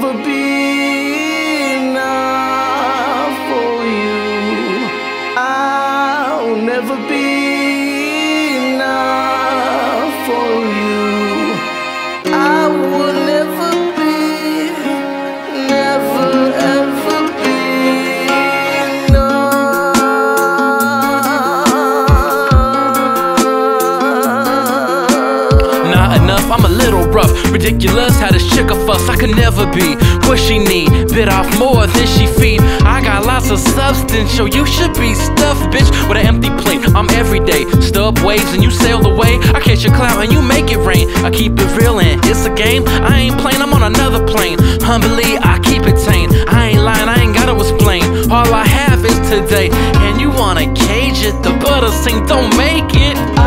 never be Not enough, I'm a little rough. Ridiculous how this chick a fuss. I could never be what she need. Bit off more than she feed. I got lots of substance, so you should be stuffed, bitch, with an empty plate. I'm everyday. Stub waves and you sail away. I catch a cloud and you make it rain. I keep it real and it's a game. I ain't playing, I'm on another plane. Humbly, I keep it tame. I ain't lying, I ain't gotta explain. All I have is today. And you wanna cage it, the butter sing, don't make it.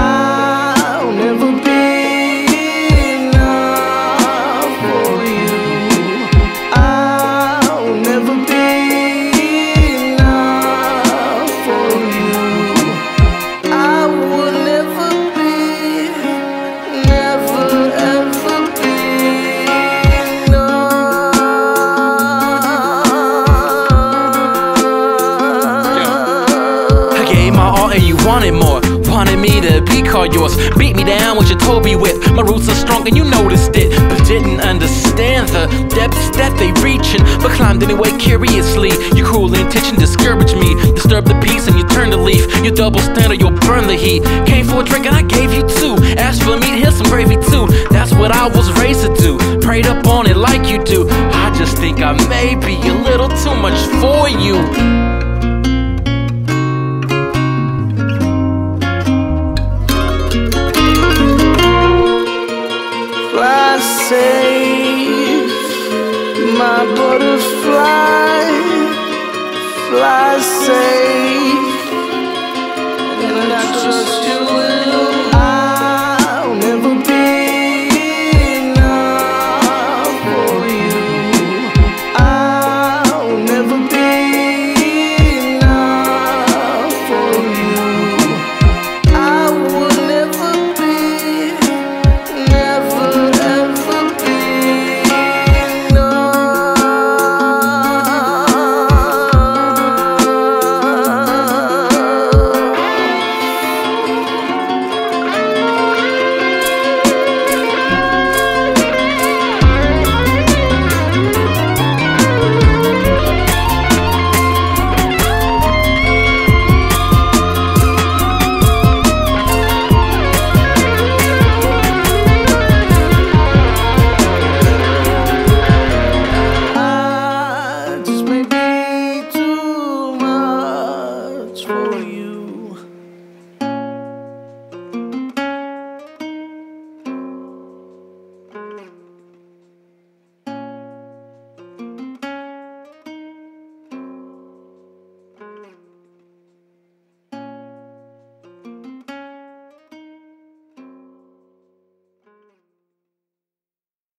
Wanted more. Wanted me to be called yours. Beat me down with your Toby whip. My roots are strong and you noticed it. But didn't understand the depths that they reaching. But climbed anyway curiously. Your cruel intention discouraged me. Disturb the peace and you turn the leaf. You double standard, you'll burn the heat. Came for a drink and I gave you two. Asked for meat, here's some gravy too. That's what I was raised to do. Prayed up on it like you do. I just think I may be a little too much for you. Fly safe, my butterfly. Fly safe, and I trust you